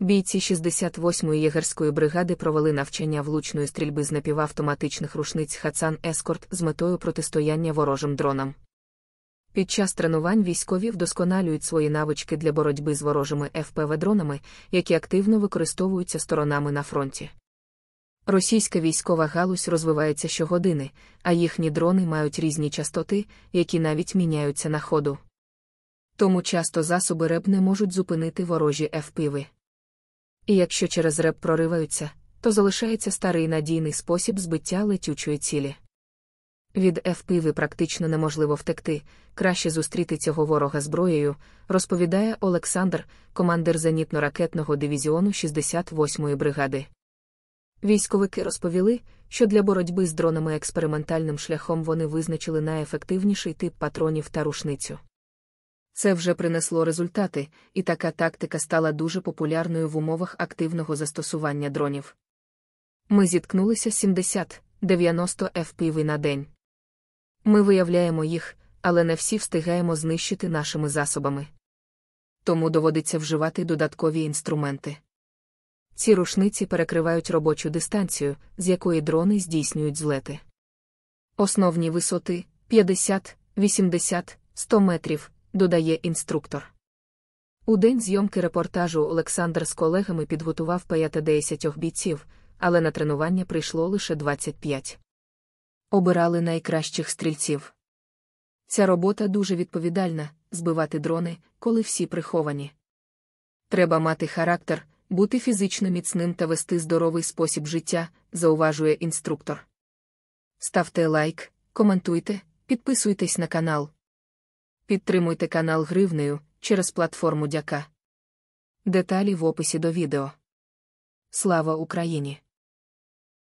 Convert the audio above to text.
Бійці 68-ї єгерської бригади провели навчання влучної стрільби з напівавтоматичних рушниць Хацан Ескорт з метою протистояння ворожим дронам. Під час тренувань військові вдосконалюють свої навички для боротьби з ворожими ФПВ-дронами, які активно використовуються сторонами на фронті. Російська військова галузь розвивається щогодини, а їхні дрони мають різні частоти, які навіть міняються на ходу. Тому часто засоби РЕБ не можуть зупинити ворожі ФПВ. І якщо через РЕБ прориваються, то залишається старий надійний спосіб збиття летючої цілі. Від ФПВ практично неможливо втекти, краще зустріти цього ворога зброєю, розповідає Олександр, командир зенітно-ракетного дивізіону 68-ї бригади. Військовики розповіли, що для боротьби з дронами експериментальним шляхом вони визначили найефективніший тип патронів та рушницю. Це вже принесло результати, і така тактика стала дуже популярною в умовах активного застосування дронів. Ми зіткнулися 70-90 FPV на день. Ми виявляємо їх, але не всі встигаємо знищити нашими засобами. Тому доводиться вживати додаткові інструменти. Ці рушниці перекривають робочу дистанцію, з якої дрони здійснюють злети. Основні висоти 50, 80, 100 метрів, додає інструктор. У день зйомки репортажу Олександр з колегами підготував 50 бійців, але на тренування прийшло лише 25. Обирали найкращих стрільців. Ця робота дуже відповідальна збивати дрони, коли всі приховані. Треба мати характер, бути фізично міцним та вести здоровий спосіб життя, зауважує інструктор. Ставте лайк, коментуйте, підписуйтесь на канал. Підтримуйте канал гривнею через платформу Дяка. Деталі в описі до відео. Слава Україні!